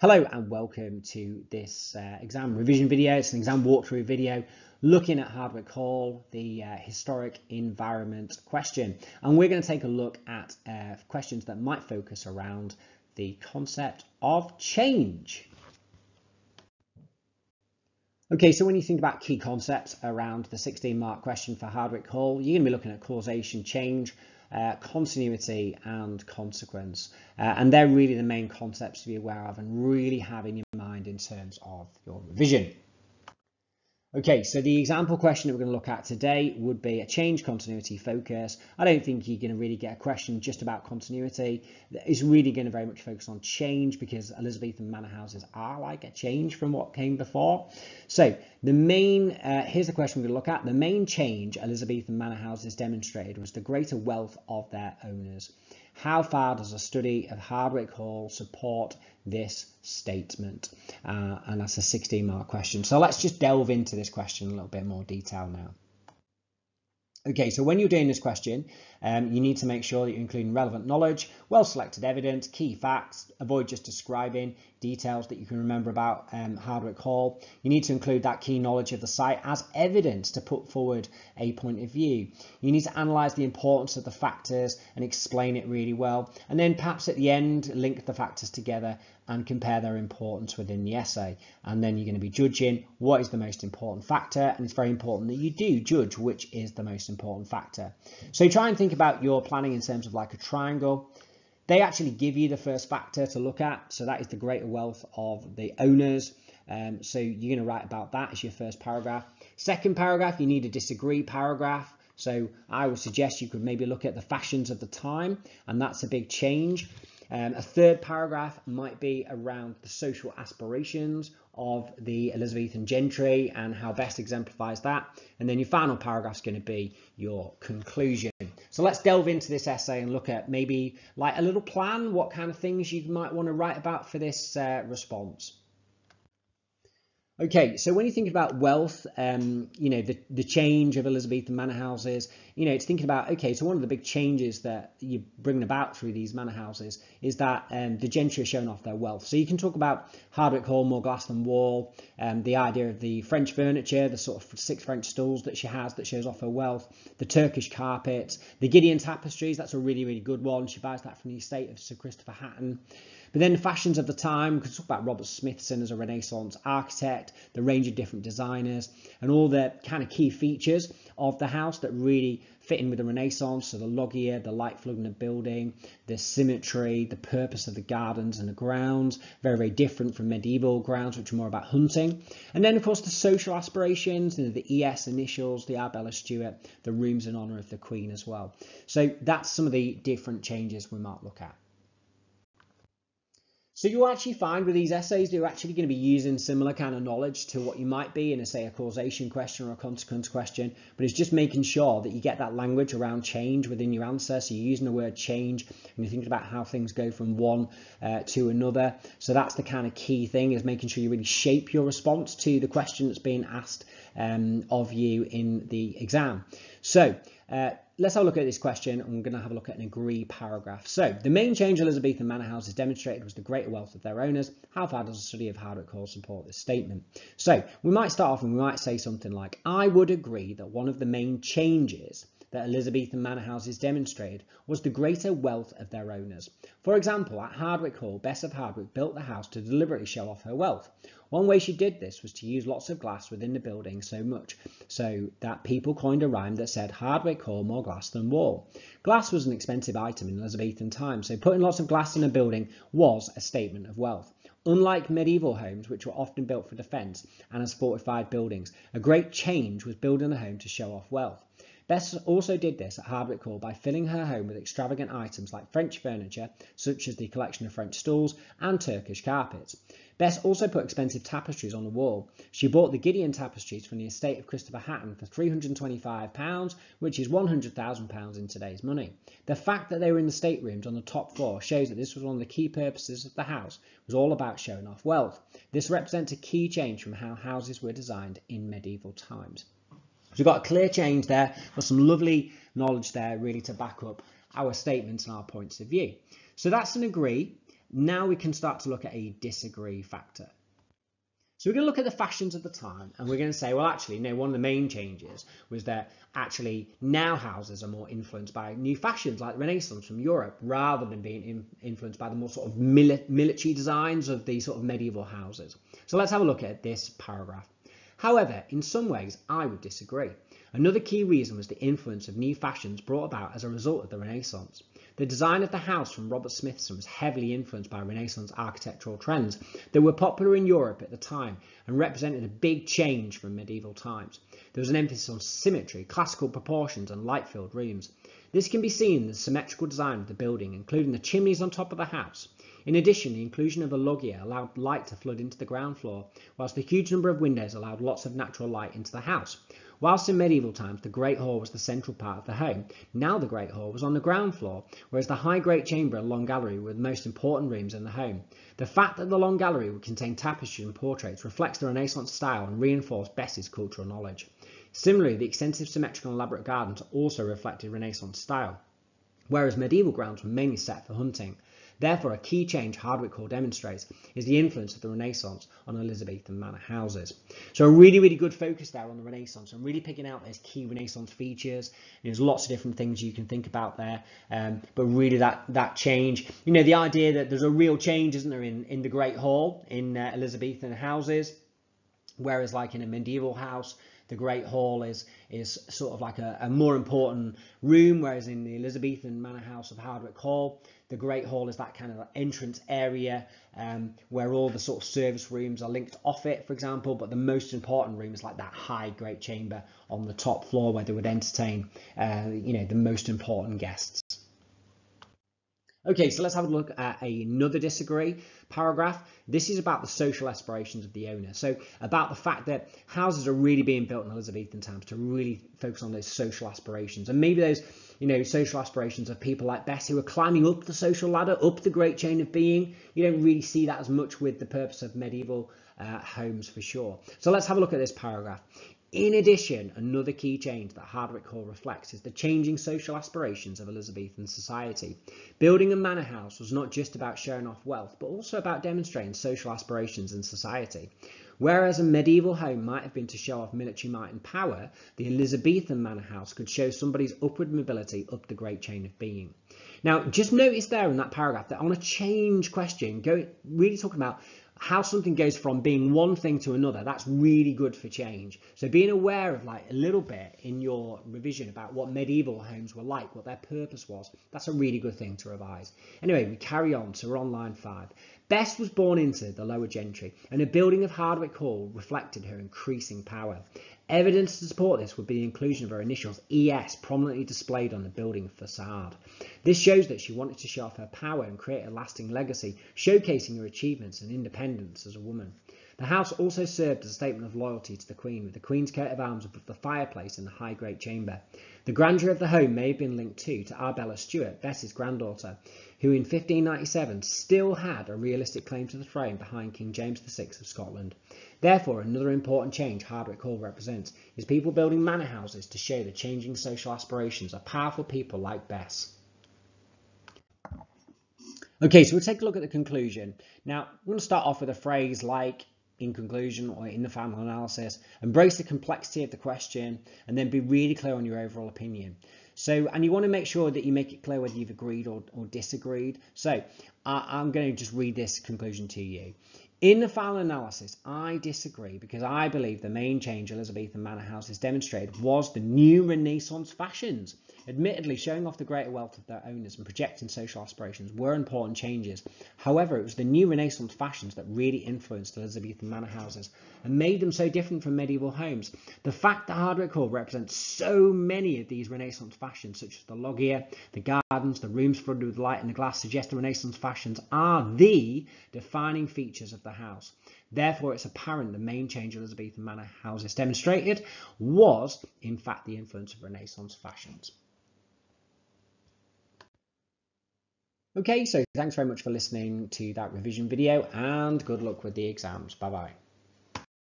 Hello and welcome to this uh, exam revision video. It's an exam walkthrough video looking at Hardwick Hall, the uh, historic environment question. And we're going to take a look at uh, questions that might focus around the concept of change. Okay, so when you think about key concepts around the 16 mark question for Hardwick Hall, you're going to be looking at causation, change, uh, continuity and consequence. Uh, and they're really the main concepts to be aware of and really have in your mind in terms of your revision. Okay, so the example question that we're going to look at today would be a change continuity focus. I don't think you're going to really get a question just about continuity. It's really going to very much focus on change because Elizabethan manor houses are like a change from what came before. So the main, uh, here's the question we're going to look at. The main change Elizabethan manor houses demonstrated was the greater wealth of their owners. How far does a study of Hardwick Hall support this statement? Uh, and that's a 16 mark question. So let's just delve into this question in a little bit more detail now. Okay, so when you're doing this question, um, you need to make sure that you're including relevant knowledge, well-selected evidence, key facts, avoid just describing details that you can remember about um, Hardwick Hall. You need to include that key knowledge of the site as evidence to put forward a point of view. You need to analyse the importance of the factors and explain it really well. And then perhaps at the end, link the factors together and compare their importance within the essay. And then you're going to be judging what is the most important factor. And it's very important that you do judge which is the most important factor. So try and think about your planning in terms of like a triangle. They actually give you the first factor to look at. So that is the greater wealth of the owners. Um, so you're going to write about that as your first paragraph. Second paragraph, you need a disagree paragraph. So I would suggest you could maybe look at the fashions of the time, and that's a big change. Um, a third paragraph might be around the social aspirations of the Elizabethan gentry and how Bess exemplifies that. And then your final paragraph is going to be your conclusion. So let's delve into this essay and look at maybe like a little plan, what kind of things you might want to write about for this uh, response. Okay, so when you think about wealth, um, you know, the, the change of Elizabethan manor houses, you know, it's thinking about, okay, so one of the big changes that you're bringing about through these manor houses is that um, the gentry are showing off their wealth. So you can talk about Hardwick Hall, more glass than wall, um, the idea of the French furniture, the sort of six French stools that she has that shows off her wealth, the Turkish carpets, the Gideon tapestries, that's a really, really good one. She buys that from the estate of Sir Christopher Hatton. But then the fashions of the time, we could talk about Robert Smythson as a Renaissance architect, the range of different designers, and all the kind of key features of the house that really fit in with the Renaissance. So the loggia, the light flooding the building, the symmetry, the purpose of the gardens and the grounds, very, very different from medieval grounds, which are more about hunting. And then, of course, the social aspirations, you know, the ES initials, the Arbella Stuart, the rooms in honour of the Queen as well. So that's some of the different changes we might look at. So you'll actually find with these essays, you're actually going to be using similar kind of knowledge to what you might be in a, say, a causation question or a consequence question, but it's just making sure that you get that language around change within your answer. So you're using the word change and you're thinking about how things go from one uh, to another. So that's the kind of key thing is making sure you really shape your response to the question that's being asked um, of you in the exam. So uh, let's have a look at this question we're going to have a look at an agree paragraph. So the main change Elizabethan manor houses demonstrated was the greater wealth of their owners. How far does a study of Hardwick Hall support this statement? So we might start off and we might say something like, I would agree that one of the main changes that Elizabethan manor houses demonstrated was the greater wealth of their owners. For example, at Hardwick Hall, Bess of Hardwick built the house to deliberately show off her wealth. One way she did this was to use lots of glass within the building so much so that people coined a rhyme that said Hardwick Hall more glass than wall. Glass was an expensive item in Elizabethan times, so putting lots of glass in a building was a statement of wealth. Unlike medieval homes, which were often built for defence and as fortified buildings, a great change was building a home to show off wealth. Bess also did this at Hardwick Hall by filling her home with extravagant items like French furniture, such as the collection of French stools and Turkish carpets. Bess also put expensive tapestries on the wall. She bought the Gideon tapestries from the estate of Christopher Hatton for £325, which is £100,000 in today's money. The fact that they were in the staterooms on the top floor shows that this was one of the key purposes of the house, was all about showing off wealth. This represents a key change from how houses were designed in medieval times. We've got a clear change there, got some lovely knowledge there really to back up our statements and our points of view. So that's an agree. Now we can start to look at a disagree factor. So we're going to look at the fashions of the time and we're going to say, well, actually, no, one of the main changes was that actually now houses are more influenced by new fashions like Renaissance from Europe rather than being in, influenced by the more sort of mili military designs of the sort of medieval houses. So let's have a look at this paragraph. However, in some ways, I would disagree. Another key reason was the influence of new fashions brought about as a result of the Renaissance. The design of the house from Robert Smythson was heavily influenced by Renaissance architectural trends that were popular in Europe at the time and represented a big change from medieval times. There was an emphasis on symmetry, classical proportions and light-filled rooms. This can be seen in the symmetrical design of the building, including the chimneys on top of the house. In addition, the inclusion of a loggia allowed light to flood into the ground floor, whilst the huge number of windows allowed lots of natural light into the house. Whilst in medieval times the Great Hall was the central part of the home, now the Great Hall was on the ground floor, whereas the High Great Chamber and Long Gallery were the most important rooms in the home. The fact that the Long Gallery would contain tapestry and portraits reflects the Renaissance style and reinforced Bess's cultural knowledge. Similarly, the extensive symmetrical and elaborate gardens also reflected Renaissance style, whereas medieval grounds were mainly set for hunting. Therefore, a key change Hardwick Hall demonstrates is the influence of the Renaissance on Elizabethan manor houses. So a really, really good focus there on the Renaissance and really picking out those key Renaissance features. There's lots of different things you can think about there, um, but really that that change, you know, the idea that there's a real change, isn't there, in, in the Great Hall in uh, Elizabethan houses, whereas like in a medieval house, the Great Hall is is sort of like a, a, more important room, whereas in the Elizabethan Manor House of Hardwick Hall, the Great Hall is that kind of entrance area um, where all the sort of service rooms are linked off it, for example. But the most important room is like that high great chamber on the top floor where they would entertain, uh, you know, the most important guests. Okay, so let's have a look at another disagree paragraph. This is about the social aspirations of the owner. So about the fact that houses are really being built in Elizabethan times to really focus on those social aspirations. And maybe those, you know, social aspirations of people like Bess who are climbing up the social ladder, up the great chain of being. You don't really see that as much with the purpose of medieval uh, homes for sure. So let's have a look at this paragraph. In addition, another key change that Hardwick Hall reflects is the changing social aspirations of Elizabethan society. Building a manor house was not just about showing off wealth, but also about demonstrating social aspirations in society. Whereas a medieval home might have been to show off military might and power, the Elizabethan manor house could show somebody's upward mobility up the great chain of being. Now, just notice there in that paragraph that on a change question, go really talking about how something goes from being one thing to another, that's really good for change. So being aware of like a little bit in your revision about what medieval homes were like, what their purpose was, that's a really good thing to revise. Anyway, we carry on, so we're on line five. Bess was born into the lower gentry, and the building of Hardwick Hall reflected her increasing power. Evidence to support this would be the inclusion of her initials ES prominently displayed on the building facade. This shows that she wanted to show off her power and create a lasting legacy, showcasing her achievements and independence as a woman. The house also served as a statement of loyalty to the Queen, with the Queen's coat of arms above the fireplace in the high great chamber. The grandeur of the home may have been linked too to Arbella Stuart, Bess's granddaughter, who in 1597 still had a realistic claim to the throne behind King James VI of Scotland. Therefore, another important change Hardwick Hall represents is people building manor houses to show the changing social aspirations of powerful people like Bess. Okay, so we'll take a look at the conclusion. Now, we're going to start off with a phrase like in conclusion or in the final analysis, embrace the complexity of the question and then be really clear on your overall opinion. So, and you want to make sure that you make it clear whether you've agreed or, or disagreed. So uh, I'm going to just read this conclusion to you. In the final analysis, I disagree because I believe the main change Elizabethan manor houses demonstrated was the new Renaissance fashions. Admittedly, showing off the greater wealth of their owners and projecting social aspirations were important changes. However, it was the new Renaissance fashions that really influenced Elizabethan manor houses and made them so different from medieval homes. The fact that Hardwick Hall represents so many of these Renaissance fashions, such as the loggia, the gardens, the rooms flooded with light and the glass, suggests the Renaissance fashions are the defining features of the house. Therefore, it's apparent the main change Elizabethan manor houses demonstrated was, in fact, the influence of Renaissance fashions. Okay, so thanks very much for listening to that revision video and good luck with the exams. Bye bye.